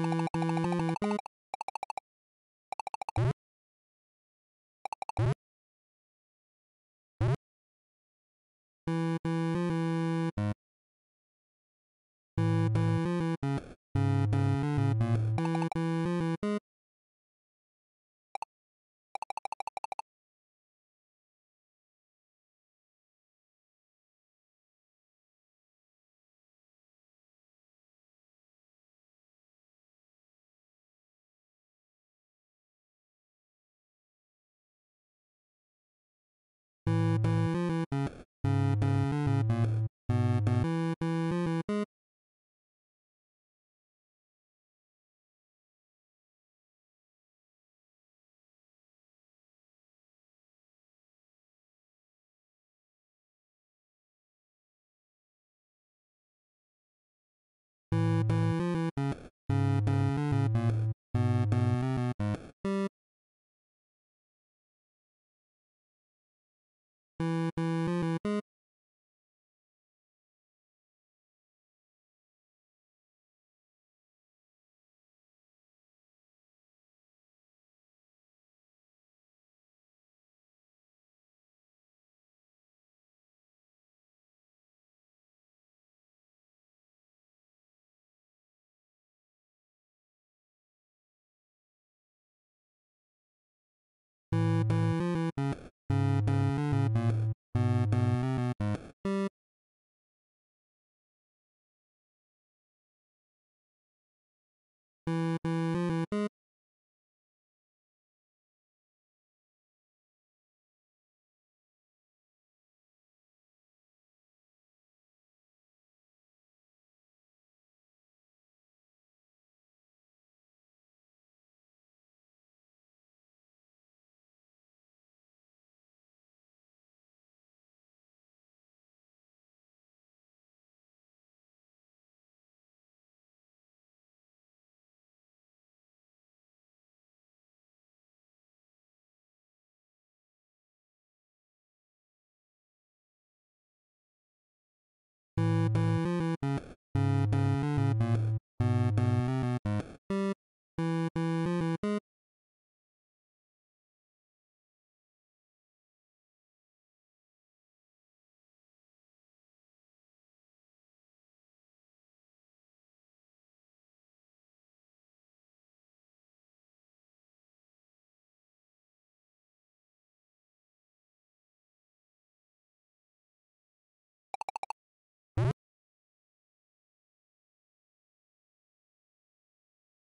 you